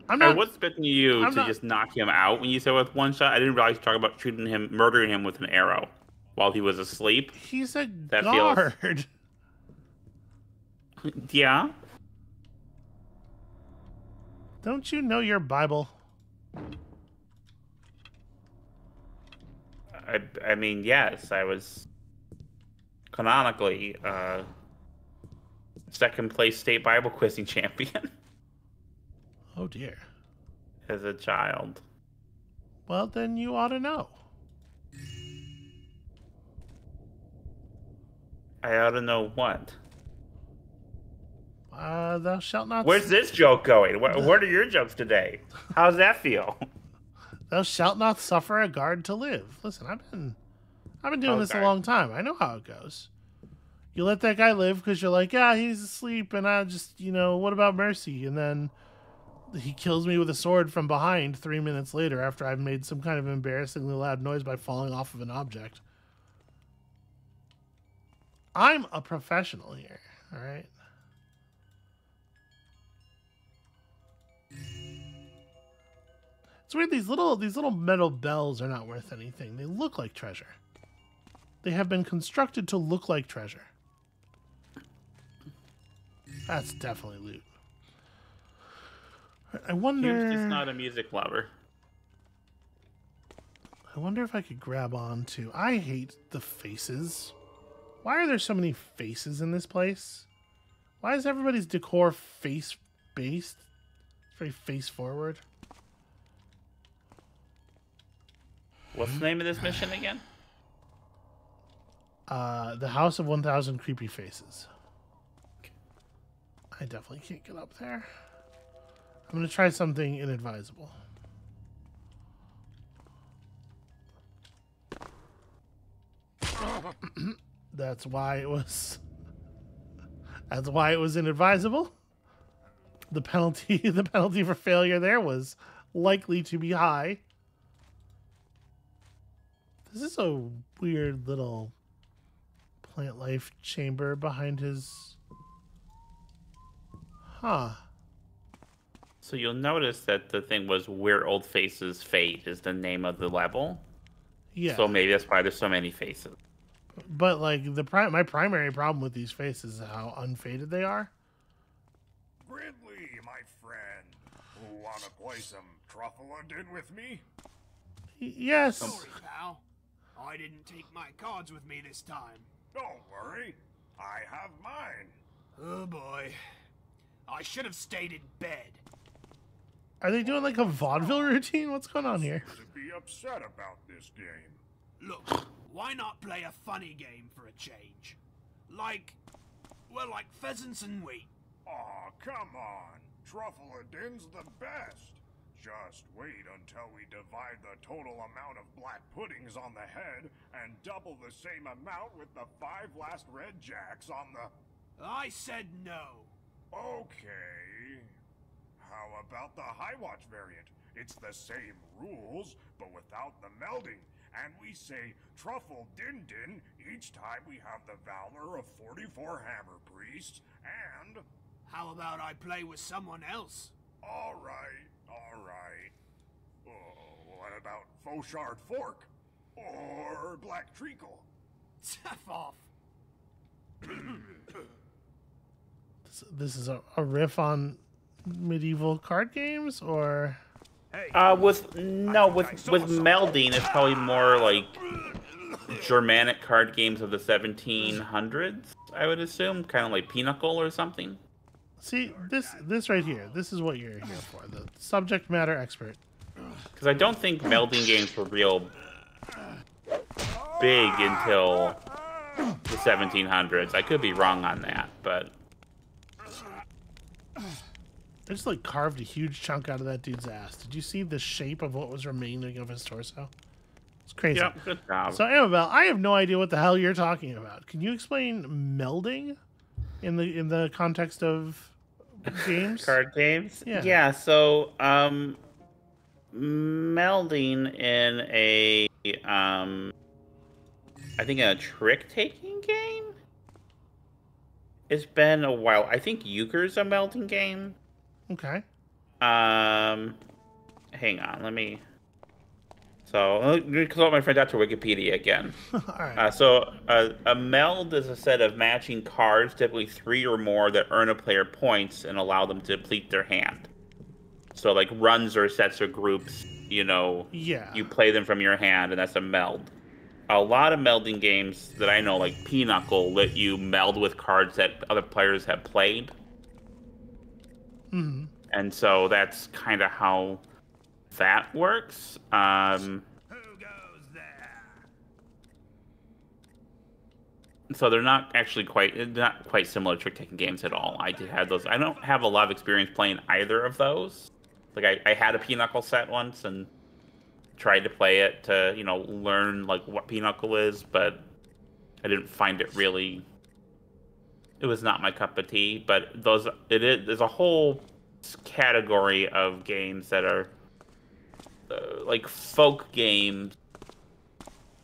A: I'm
B: I was expecting you
A: I'm
B: to
A: not-
B: just knock him out when you said with one shot. I didn't realize you were talking about shooting him, murdering him with an arrow while he was asleep.
A: he's a
B: That feels-
A: guard. (laughs)
B: Yeah.
A: Don't you know your Bible?
B: I, I mean, yes, I was canonically uh, second place state Bible quizzing champion. (laughs)
A: Oh dear.
B: as a child.
A: Well, then you ought to know.
B: I ought to know what.
A: Uh, thou shalt not.
B: Where's this joke going? Where, what are your jokes today? How's that feel? (laughs)
A: Thou shalt not suffer a guard to live. Listen, I've been, I've been doing this a long time. I know how it goes. You let that guy live because you're like, yeah, he's asleep, and I just, you know, what about mercy? And then he kills me with a sword from behind three minutes later after I've made some kind of embarrassingly loud noise by falling off of an object. I'm a professional here, all right? It's weird. These little these little metal bells are not worth anything. They look like treasure. They have been constructed to look like treasure. That's definitely loot. I wonder.
B: He's just not a music lover.
A: I wonder if I could grab on to. I hate the faces. Why are there so many faces in this place? Why is everybody's decor face based? It's very face forward.
B: What's the name of this mission again?
A: Uh, the House of 1000 Creepy Faces. I definitely can't get up there. I'm going to try something inadvisable. (coughs) That's why it was. (laughs) That's why it was inadvisable. The penalty, (laughs) the penalty for failure there was likely to be high. This is a weird little plant life chamber behind his. Huh.
B: So you'll notice that the thing was Where Old Faces Fade is the name of the level.
A: Yeah.
B: So maybe that's why there's so many faces.
A: But like the pri- my primary problem with these faces is how unfaded they are.
E: Gridley, my friend. Who wanna play some truffle Truffleadin with me?
A: Y- yes.
H: Sorry, pal. I didn't take my cards with me this time.
E: Don't worry. I have mine.
H: Oh boy. I should have stayed in bed.
A: Are they doing like a vaudeville routine? What's going on here?
E: To be upset about this game.
H: Look, why not play a funny game for a change? Like, well, like pheasants and wheat.
E: Aw, come on. Truffleadin's the best. Just wait until we divide the total amount of black puddings on the head and double the same amount with the five last red jacks on the.
H: I said no.
E: Okay. How about the High Watch variant? It's the same rules, but without the melding. And we say Truffle Din Din each time we have the Valor of 44 Hammer Priests, and.
H: How about I play with someone else?
E: Alright, alright. Oh, what about Fauchard Fork? Or Black Treacle?
H: F off.
A: This, this is a, a riff on medieval card games, or
B: Uh, with no, with with melding, it's probably more like (coughs) Germanic card games of the 1700s. I would assume, kind of like Pinochle or something.
A: see this this right here. This is what you're here for. The subject matter expert.
B: Because I don't think melding games were real big until the 1700s. I could be wrong on that, but
A: They just like carved a huge chunk out of that dude's ass. Did you see the shape of what was remaining of his torso? It's crazy.
B: yeah, good job.
A: So Amabel, I have no idea what the hell you're talking about. Can you explain melding in the in the context of games? (laughs)
B: card games
A: Yeah.
B: yeah so um melding in a um i think a trick taking game it's been a while i think euchre's a melding game
A: Okay.
B: um hang on let me so let me consult my friend dr wikipedia again (laughs)
A: All right.
B: uh, so uh, a meld is a set of matching cards, typically three or more, that earn a player points and allow them to deplete their hand. So like runs or sets or groups, you know,
A: yeah.
B: you play them from your hand, and that's a meld. A lot of melding games that I know, like Pinochle, let you meld with cards that other players have played.
A: Mhm.
B: and so that's kind of how that works. Um,
H: Who goes there?
B: so they're not actually quite not quite similar trick taking games at all. I did have those. I don't have a lot of experience playing either of those. Like I, I had a pinochle set once and tried to play it to you know learn like what pinochle is, but I didn't find it really. It was not my cup of tea. But those it is there's a whole category of games that are uh, like folk games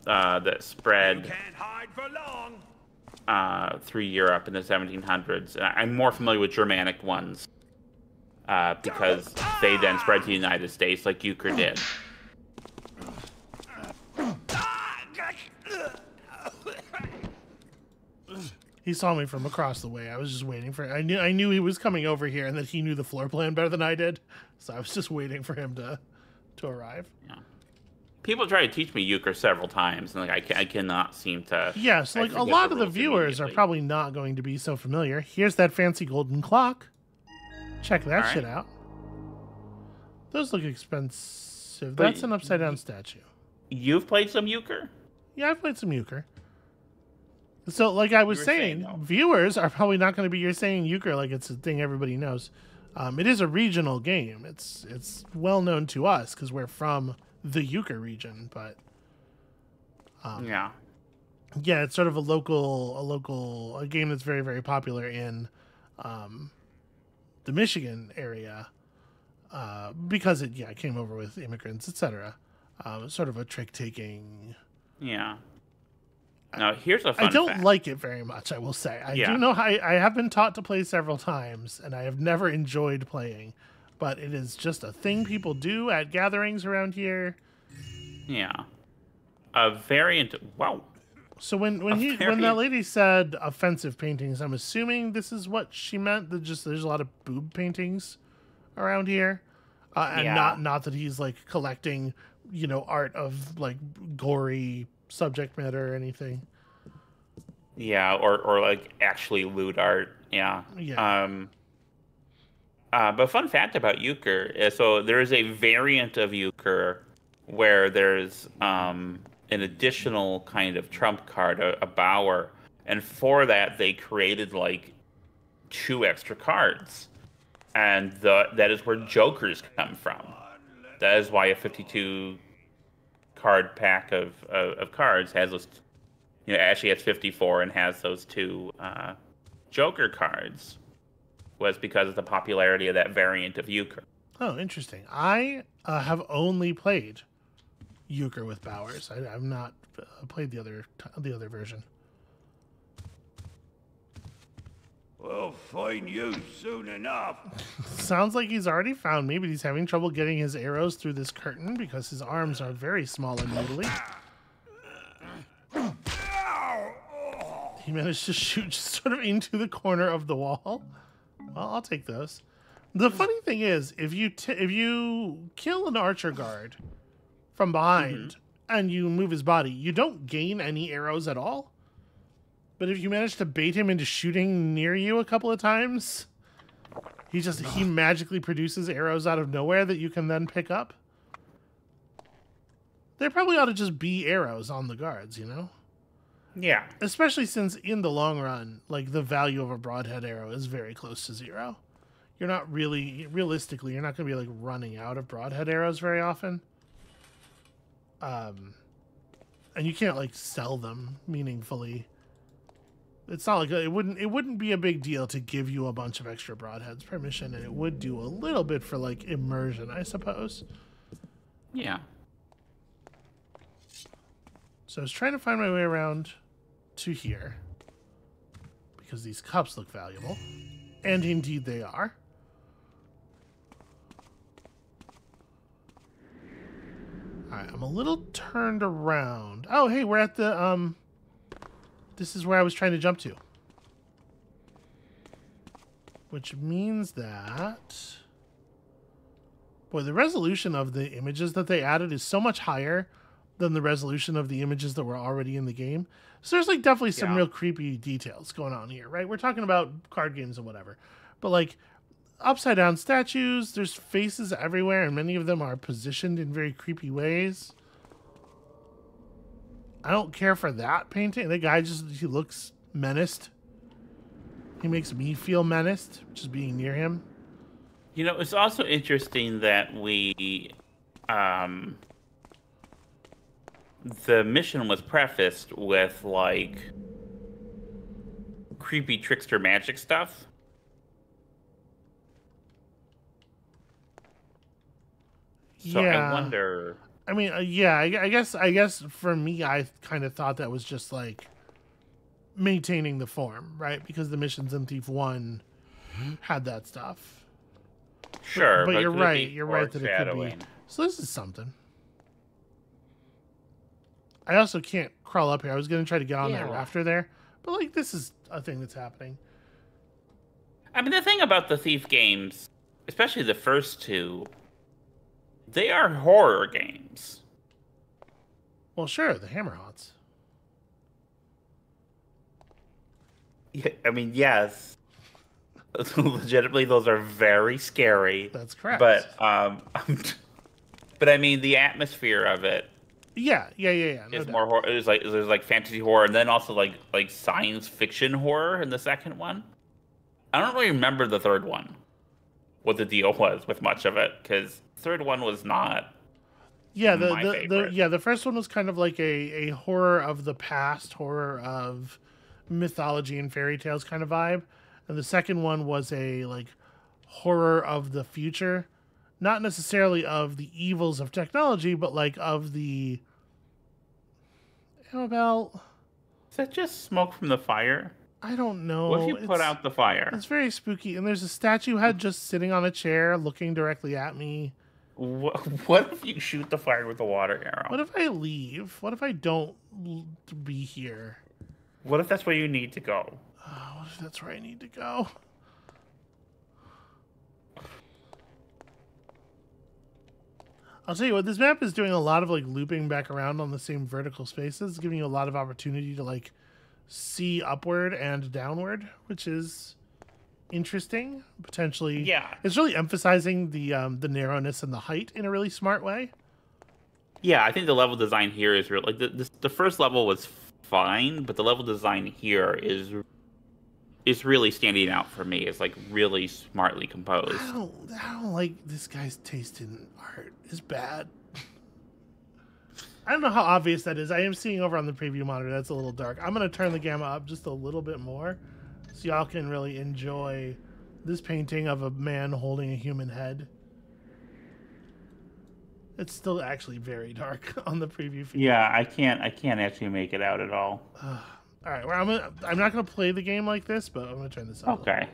B: uh, that spread
H: Can't hide for long.
B: uh, through Europe in the 1700s. And I'm more familiar with Germanic ones uh, because they then spread to the United States, like euchre did.
A: He saw me from across the way. I was just waiting for. I knew I knew he was coming over here, and that he knew the floor plan better than I did. So I was just waiting for him to to arrive. Yeah.
B: People try to teach me euchre several times, and like I, ca- I cannot seem to.
A: Yeah, so like a lot of the viewers are probably not going to be so familiar. Here's that fancy golden clock. Check that
B: All
A: shit out. Those look expensive.
B: But
A: That's an upside down statue.
B: You've played some euchre?
A: Yeah, I've played some euchre. So, like I was saying,
B: saying, though.
A: viewers are probably not going to be you're saying euchre like it's a thing everybody knows. Um, it is a regional game. It's it's well known to us because we're from the euchre region. But Um,
B: yeah.
A: yeah, it's sort of a local a local a game that's very very popular in um, the Michigan area uh, because it yeah came over with immigrants etc. Um, sort of a trick taking.
B: Yeah. Now here's a fun
A: I don't
B: fact.
A: like it very much. I will say. I
B: Yeah.
A: do know I, I have been taught to play several times, and I have never enjoyed playing. But it is just a thing people do at gatherings around here.
B: Yeah. A variant. Wow.
A: So when when
B: A
A: he when that lady said offensive paintings, I'm assuming this is what she meant. That just there's a lot of boob paintings around here, uh, and
B: Yeah.
A: not not that he's like collecting, you know, art of like gory subject matter or anything.
B: Yeah, or or like actually lewd art. Yeah.
A: Yeah.
B: Um. Uh, but fun fact about euchre is so there is a variant of euchre where there's um an additional kind of trump card, a, a bower, and for that they created like two extra cards, and the that is where jokers come from. That is why a 52 card pack of of, of cards has those you know, actually has 54 and has those two uh, Joker cards was because of the popularity of that variant of euchre.
A: Oh, interesting. I uh, have only played euchre with Bowers. I, I've not uh, played the other the other version.
H: We'll find you soon enough. (laughs)
A: Sounds like he's already found me, but he's having trouble getting his arrows through this curtain because his arms are very small and noodly. He managed to shoot just sort of into the corner of the wall. Well, I'll take those. The funny thing is, if you t- if you kill an archer guard from behind mm-hmm. and you move his body, you don't gain any arrows at all. But if you manage to bait him into shooting near you a couple of times, he just he magically produces arrows out of nowhere that you can then pick up. There probably ought to just be arrows on the guards, you know?
B: Yeah.
A: Especially since in the long run, like the value of a broadhead arrow is very close to zero. You're not really realistically, you're not going to be like running out of broadhead arrows very often. Um and you can't like sell them meaningfully. It's not like a, it wouldn't it wouldn't be a big deal to give you a bunch of extra broadheads permission and it would do a little bit for like immersion, I suppose.
B: Yeah.
A: So I was trying to find my way around to here because these cups look valuable. And indeed they are. Alright, I'm a little turned around. Oh, hey, we're at the, um... This is where I was trying to jump to. Which means that... Boy, the resolution of the images that they added is so much higher than the resolution of the images that were already in the game. So there's like definitely some
B: Yeah.
A: real creepy details going on here, right? We're talking about card games and whatever. But like upside down statues. There's faces everywhere, and many of them are positioned in very creepy ways. I don't care for that painting. The guy just he looks menaced. He makes me feel menaced just being near him.
B: You know, it's also interesting that we, um, the mission was prefaced with like creepy trickster magic stuff. So
A: yeah.
B: I wonder.
A: I mean, uh, yeah. I, I guess. I guess for me, I kind of thought that was just like maintaining the form, right? Because the missions in Thief One had that stuff.
B: Sure,
A: but,
B: but
A: you're
B: could it be
A: right. You're right that it could be. So this is something. I also can't crawl up here. I was gonna try to get on that rafter there, but like this is a thing that's happening.
B: I mean, the thing about the Thief games, especially the first two, they are horror games.
A: Well, sure, the Hammer haunts.
B: Yeah, I mean, yes. (laughs) Legitimately, those are very scary.
A: That's correct.
B: But um, (laughs) but I mean, the atmosphere of it
A: Yeah, yeah, yeah, yeah. no
B: is
A: doubt.
B: more horror. There's like there's like fantasy horror, and then also like like science fiction horror in the second one. I don't really remember the third one. What the deal was with much of it, because third one was not.
A: Yeah, the, the, the yeah the first one was kind of like a, a horror of the past, horror of mythology and fairy tales kind of vibe, and the second one was a like horror of the future, not necessarily of the evils of technology, but like of the How about?
B: Is that just smoke from the fire?
A: I don't know.
B: What if you put
A: It's-
B: out the fire?
A: It's very spooky, and there's a statue head just sitting on a chair, looking directly at me.
B: What, (laughs) what if you shoot the fire with a water arrow?
A: What if I leave? What if I don't be here?
B: What if that's where you need to go?
A: Oh, what if that's where I need to go? I'll tell you what, this map is doing a lot of like looping back around on the same vertical spaces, giving you a lot of opportunity to like see upward and downward, which is interesting. Potentially,
B: Yeah.
A: it's really emphasizing the um, the narrowness and the height in a really smart way.
B: Yeah, I think the level design here is real. Like the the, the first level was fine, but the level design here is is really standing out for me. It's like really smartly composed.
A: I don't, I don't like this guy's taste in art is bad. (laughs) I don't know how obvious that is. I am seeing over on the preview monitor that's a little dark. I'm gonna turn the gamma up just a little bit more, so y'all can really enjoy this painting of a man holding a human head. It's still actually very dark (laughs) on the preview feed.
B: Yeah, I can't I can't actually make it out at all. (sighs)
A: All right, well, I'm gonna, I'm not gonna play the game like this, but I'm gonna turn this little
B: Okay.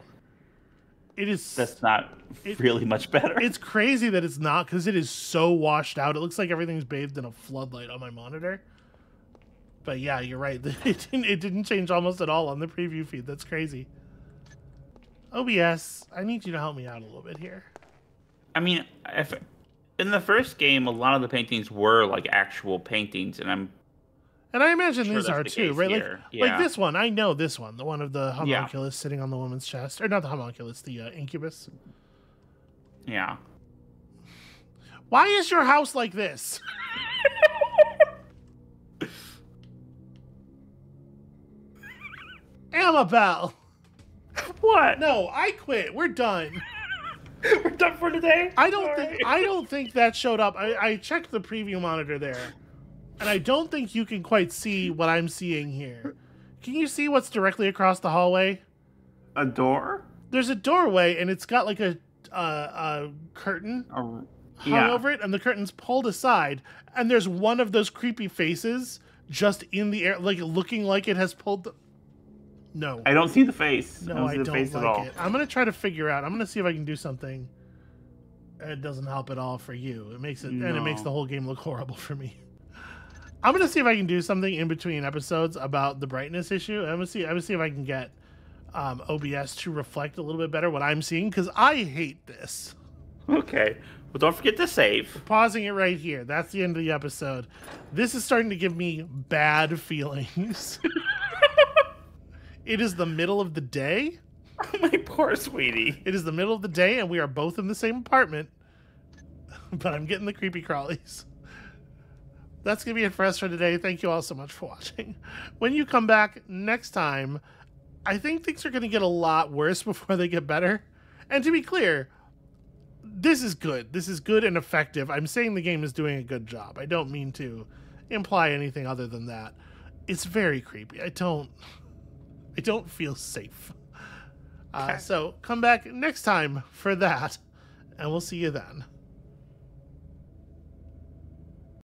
A: It is
B: that's not
A: It-
B: really much better. (laughs)
A: It's crazy that it's not because it is so washed out. It looks like everything's bathed in a floodlight on my monitor. But yeah, you're right. (laughs) It didn't, it didn't change almost at all on the preview feed. That's crazy. OBS, I need you to help me out a little bit here.
B: I mean, if in the first game, a lot of the paintings were like actual paintings, and I'm
A: And I imagine
B: Sure
A: these are
B: the
A: too, right? Like,
B: here.
A: like
B: Yeah.
A: this one. I know this one, the one of the homunculus sitting on the woman's chest, or not the homunculus, the uh, incubus.
B: yeah.
A: Why is your house like this? (laughs) Amabel.
B: What?
A: No, I quit. We're done. (laughs)
B: We're done for today.
A: I don't
B: All
A: think. I don't think that showed up. I, I checked the preview monitor there, and I don't think you can quite see what I'm seeing here. Can you see what's directly across the hallway?
B: a door.
A: There's a doorway, and it's got like a uh, a curtain
B: A,
A: hung
B: yeah.
A: over it, and the curtain's pulled aside, and there's one of those creepy faces just in the air, like looking like it has pulled. The... No,
B: I don't see the face.
A: no,
B: I don't
A: I
B: see the
A: don't
B: face
A: like
B: at all.
A: it. I'm gonna try to figure out. I'm gonna see if I can do something. It doesn't help at all for you. It makes it, and it makes the whole game look horrible for me. I'm gonna see if I can do something in between episodes about the brightness issue. I'm gonna see. I'm gonna see if I can get um, OBS to reflect a little bit better what I'm seeing because I hate this.
B: Okay. Well, don't forget to save.
A: pausing it right here. That's the end of the episode. This is starting to give me bad (laughs) feelings. it is the middle of the day. (laughs)
B: My poor sweetie.
A: It is the middle of the day and we are both in the same apartment. (laughs) But I'm getting the creepy crawlies. That's going to be it for us for today. Thank you all so much for watching. When you come back next time, I think things are going to get a lot worse (laughs) before they get better. And to be clear, this is good. This is good and effective. I'm saying the game is doing a good job. I don't mean to imply anything other than that. It's very creepy. I don't I don't feel safe. Uh, so come back next time for that, and we'll see you then.